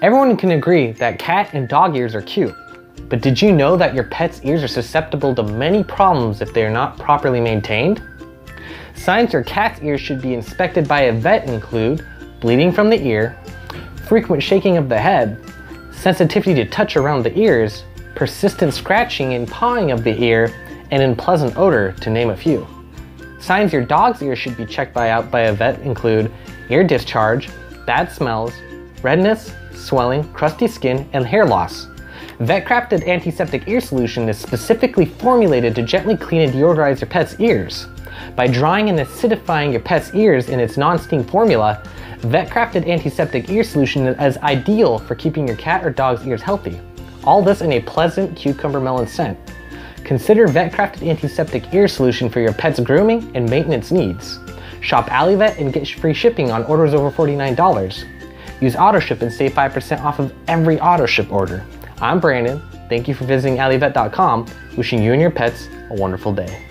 Everyone can agree that cat and dog ears are cute. But did you know that your pet's ears are susceptible to many problems if they are not properly maintained? Signs your cat's ears should be inspected by a vet include bleeding from the ear, frequent shaking of the head, sensitivity to touch around the ears, persistent scratching and pawing of the ear, and unpleasant odor, to name a few. Signs your dog's ears should be checked by out by a vet include ear discharge, bad smells, redness, swelling, crusty skin, and hair loss. Vet-crafted antiseptic ear solution is specifically formulated to gently clean and deodorize your pet's ears. By drying and acidifying your pet's ears in its non-steam formula, vet-crafted antiseptic ear solution is ideal for keeping your cat or dog's ears healthy. All this in a pleasant cucumber melon scent. Consider vet-crafted antiseptic ear solution for your pet's grooming and maintenance needs. Shop Allivet and get free shipping on orders over $49. Use AutoShip and save 5% off of every AutoShip order. I'm Brandon. Thank you for visiting allivet.com. Wishing you and your pets a wonderful day.